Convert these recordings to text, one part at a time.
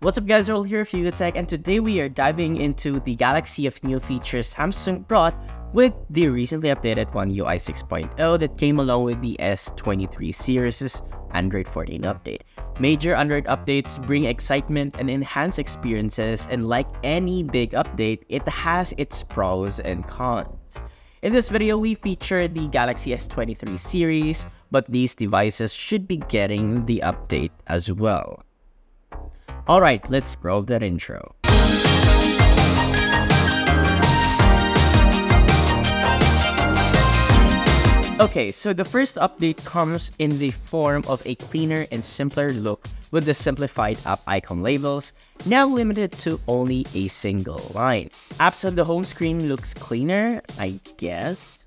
What's up guys, Earl here of Tech, and today we are diving into the galaxy of new features Samsung brought with the recently updated One UI 6.0 that came along with the S23 series' Android 14 update. Major Android updates bring excitement and enhance experiences, and like any big update, it has its pros and cons. In this video, we feature the Galaxy S23 series, but these devices should be getting the update as well. Alright, let's roll that intro. Okay, so the first update comes in the form of a cleaner and simpler look with the simplified app icon labels, now limited to only a single line. Apps on the home screen looks cleaner, I guess.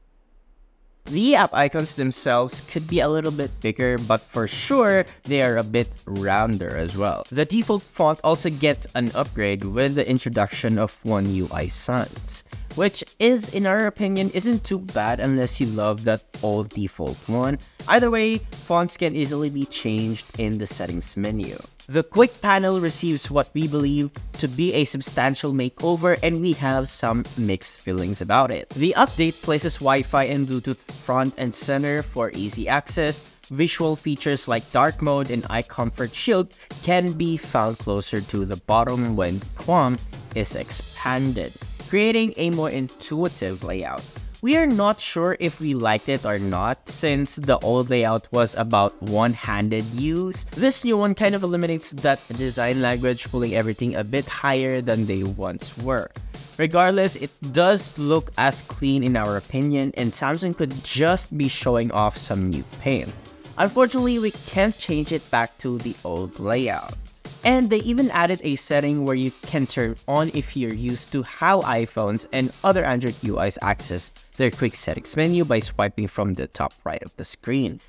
The app icons themselves could be a little bit bigger, but for sure, they are a bit rounder as well. The default font also gets an upgrade with the introduction of One UI Sans, which is, in our opinion, isn't too bad unless you love that old default one. Either way, fonts can easily be changed in the settings menu. The quick panel receives what we believe to be a substantial makeover and we have some mixed feelings about it. The update places Wi-Fi and Bluetooth front and center for easy access. Visual features like dark mode and eye comfort shield can be found closer to the bottom when QWOM is expanded, creating a more intuitive layout. We are not sure if we liked it or not since the old layout was about one-handed use. This new one kind of eliminates that design language pulling everything a bit higher than they once were. Regardless, it does look as clean in our opinion and Samsung could just be showing off some new paint. Unfortunately, we can't change it back to the old layout. And they even added a setting where you can turn on if you're used to how iPhones and other Android UIs access their quick settings menu by swiping from the top right of the screen.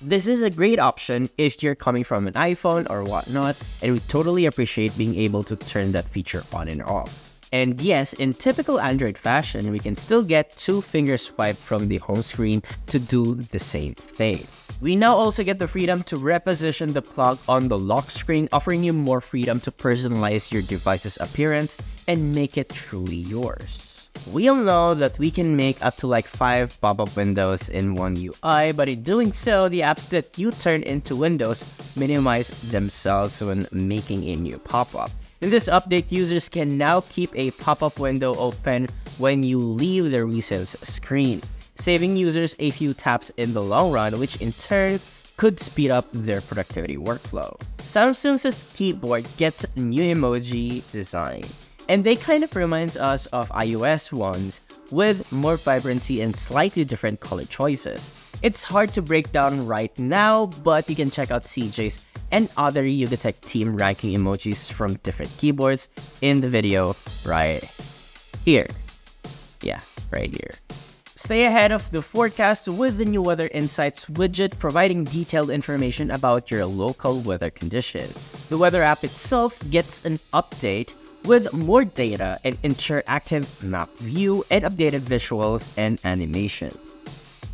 This is a great option if you're coming from an iPhone or whatnot, and we totally appreciate being able to turn that feature on and off. And yes, in typical Android fashion, we can still get two finger swipe from the home screen to do the same thing. We now also get the freedom to reposition the clock on the lock screen, offering you more freedom to personalize your device's appearance and make it truly yours. We all know that we can make up to like 5 pop-up windows in One UI, but in doing so, the apps that you turn into windows minimize themselves when making a new pop-up. In this update, users can now keep a pop-up window open when you leave the recent screen saving users a few taps in the long run, which in turn could speed up their productivity workflow. Samsung's keyboard gets new emoji design, and they kind of reminds us of iOS ones with more vibrancy and slightly different color choices. It's hard to break down right now, but you can check out CJ's and other YugaTech team ranking emojis from different keyboards in the video right here. Yeah, right here. Stay ahead of the forecast with the new Weather Insights widget providing detailed information about your local weather condition. The weather app itself gets an update with more data and interactive map view and updated visuals and animations.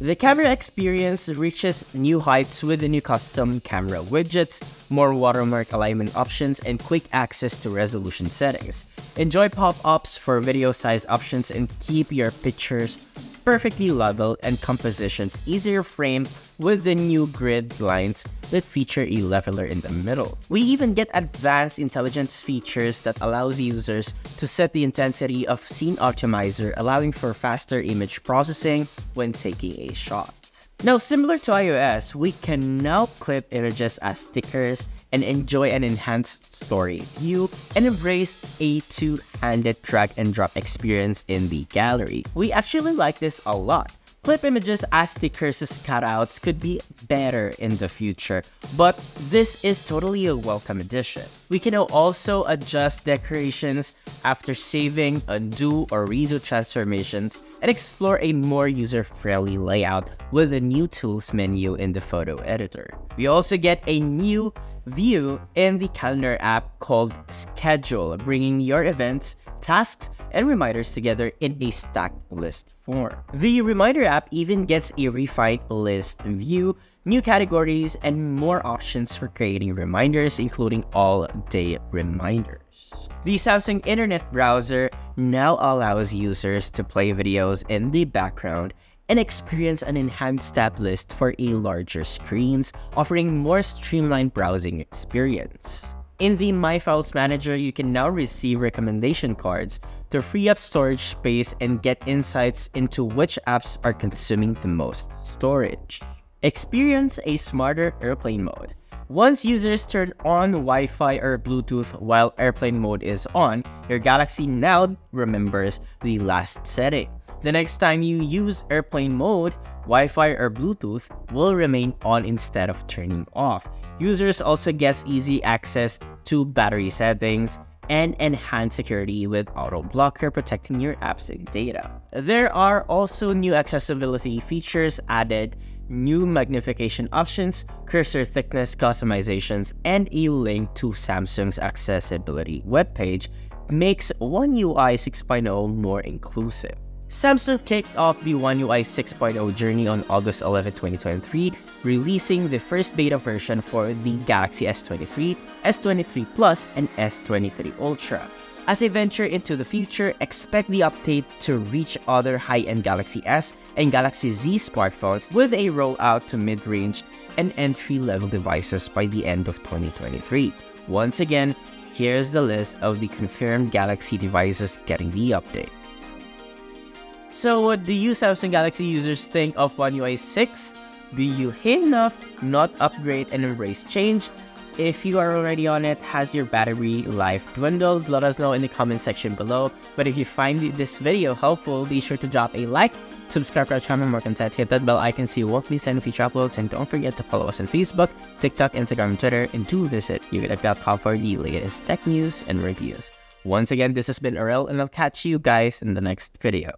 The camera experience reaches new heights with the new custom camera widgets, more watermark alignment options, and quick access to resolution settings. Enjoy pop-ups for video size options and keep your pictures perfectly level and compositions easier framed with the new grid lines that feature a leveler in the middle. We even get advanced intelligence features that allows users to set the intensity of scene optimizer allowing for faster image processing when taking a shot. Now, similar to iOS, we can now clip images as stickers and enjoy an enhanced story view and embrace a two-handed drag and drop experience in the gallery. We actually like this a lot. Clip images as stickers as cutouts could be better in the future, but this is totally a welcome addition. We can also adjust decorations after saving, undo, or redo transformations and explore a more user-friendly layout with the new tools menu in the photo editor. We also get a new view in the calendar app called Schedule, bringing your events, tasks, and reminders together in a stacked list form. The Reminder app even gets a refined list view, new categories, and more options for creating reminders, including all-day reminders. The Samsung Internet Browser now allows users to play videos in the background and experience an enhanced tab list for a larger screens, offering more streamlined browsing experience. In the My Files Manager, you can now receive recommendation cards to free up storage space and get insights into which apps are consuming the most storage. Experience a smarter airplane mode. Once users turn on Wi-Fi or Bluetooth while airplane mode is on, your Galaxy now remembers the last setting. The next time you use airplane mode, Wi-Fi or Bluetooth will remain on instead of turning off. Users also get easy access to battery settings and enhanced security with auto blocker protecting your apps data. There are also new accessibility features added new magnification options, cursor thickness customizations, and a link to Samsung's accessibility webpage makes One UI 6.0 more inclusive. Samsung kicked off the One UI 6.0 journey on August 11, 2023, releasing the first beta version for the Galaxy S23, S23 Plus, and S23 Ultra. As they venture into the future, expect the update to reach other high-end Galaxy S and Galaxy Z smartphones with a rollout to mid-range and entry-level devices by the end of 2023. Once again, here's the list of the confirmed Galaxy devices getting the update. So what do you Samsung Galaxy users think of One UI 6? Do you hate enough, not upgrade and embrace change? If you are already on it, has your battery life dwindled? Let us know in the comment section below. But if you find this video helpful, be sure to drop a like, subscribe to our channel for more content, hit that bell icon so you won't miss any future uploads, and don't forget to follow us on Facebook, TikTok, Instagram, and Twitter, and do visit yugatech.com for the latest tech news and reviews. Once again, this has been Aurel, and I'll catch you guys in the next video.